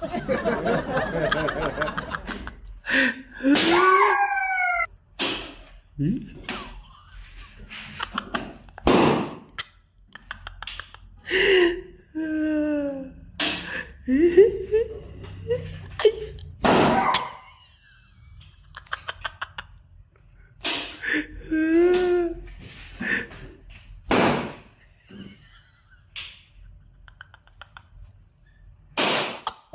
嗯。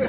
Ha ha ha.